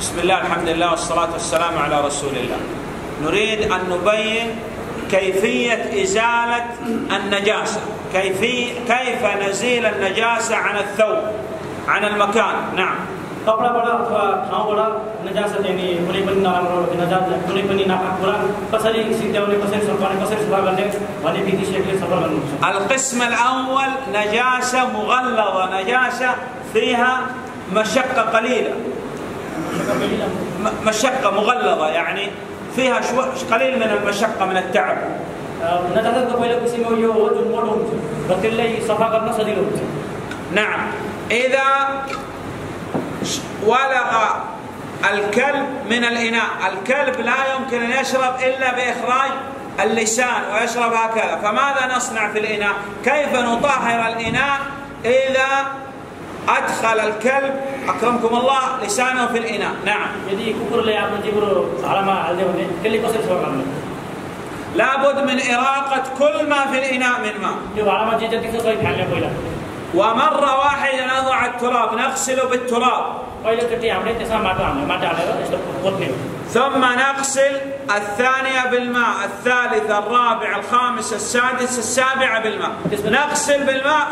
بسم الله الحمد لله والصلاة والسلام على رسول الله نريد أن نبين كيفية إزالة النجاسة كيفي كيف نزيل النجاسة عن الثوب عن المكان نعم कपडाबाट अथवा ठाउँबाट नजासत यानि कुनै पनि नराम्रो नजात कुनै पनि नापाक कुरा कसरी सिद्ध्याउने कसरी सफाउने कसरी सफा गर्ने भन्ने विधि सेटले सफल गर्नुहुन्छ القسم الأول نجاسة مغلظة نجاسة فيها مشقة قليلة م- مشقة مغلظة يعني فيها شو قليل من المشقة من التعب. نعم. إذا ولغ الكلب من الإناء الكلب لا يمكن أن يشرب إلا بإخراج اللسان ويشرب هكذا. فماذا نصنع في الإناء؟ كيف نطهر الإناء إذا أدخل الكلب. أكرمكم الله لسانه في الإناء. نعم. لابد من إراقة كل ما في الإناء من ماء ومرة واحدة نضع التراب نغسله بالتراب. ثم نغسل الثانية بالماء الثالثة الرابعة الخامسة السادسة السابعة بالماء. نغسل بالماء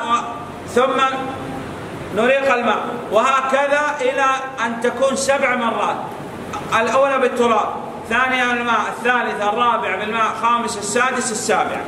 ثم نريق الماء وهكذا إلى أن تكون سبع مرات. الأولى بالتراب ثانية الماء الثالثة الرابعة بالماء الخامسة السادسة السابعة